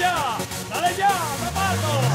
ya! ¡Dale ya, zapato!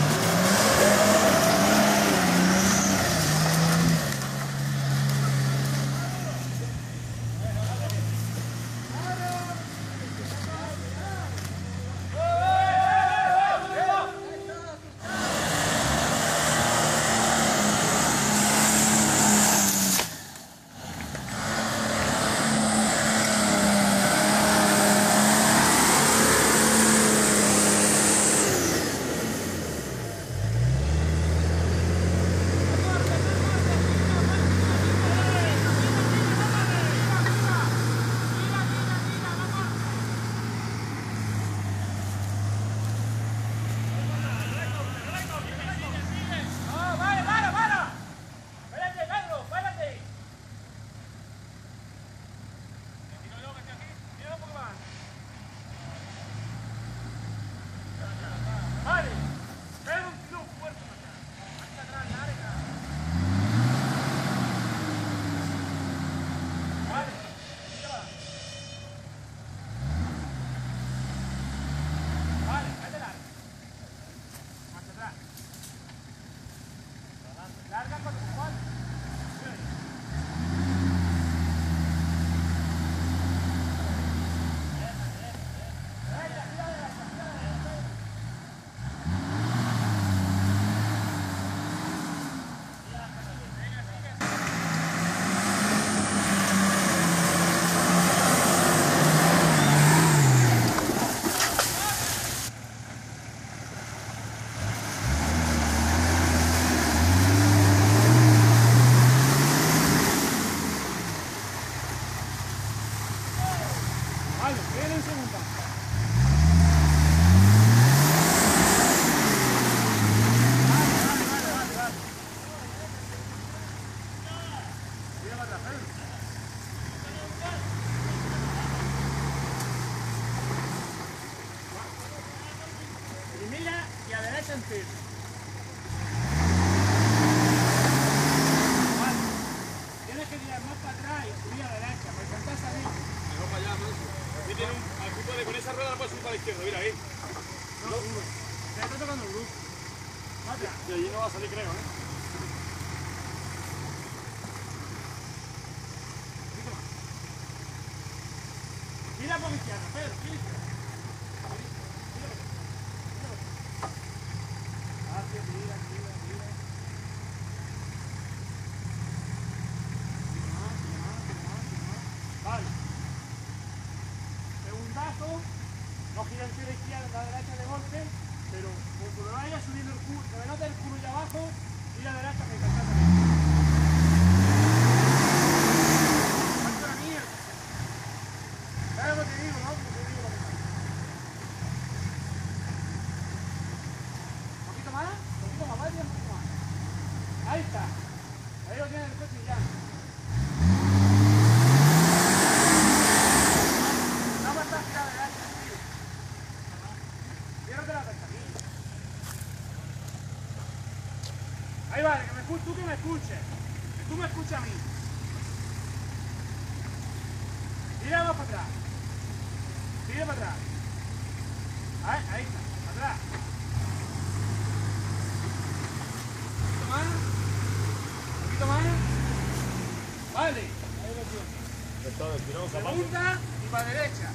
Vale, ven en segunda. Vale, vale, vale, vale. Tira para atrás, Pedro. Y mira a derecha en. Tienes que tirar más para atrás y subir a la derecha, para intentar salir. Mejor para allá, manso. Aquí tiene un, aquí puede, con esa rueda puede subir para la izquierda, mira ahí. No, uno. Te está tocando el grupo. Atrás. Y allí no va a salir, creo, ¿eh? Tira por la izquierda, Pedro, tira. Hacia, tira, tira, tira. Tira más, tira más, tira más, tira más. Vale. Segundazo. No gira el pie de izquierda, la derecha de golpe, pero conforme vaya subiendo el culo, que me note el culo ya abajo, tira a derecha que encanta también. ¡Cuánto la mierda! ¿Sabes lo que te digo, no? Lo que te digo, lo que pasa. ¿Un poquito más? ¿Un poquito más? ¿Vale? Un poquito más. Ahí está. Ahí lo tienes el coche y ya. No me estás tirando derecha, tío. Quiero que la pescadilla. Ahí vale, que me tú que me escuches. Que tú me escuches a mí. Tira más para atrás. Tira para atrás. Ahí, ahí está, para atrás. Un poquito más. Un poquito más. Vale. Ahí lo tienes. Segunda y para derecha.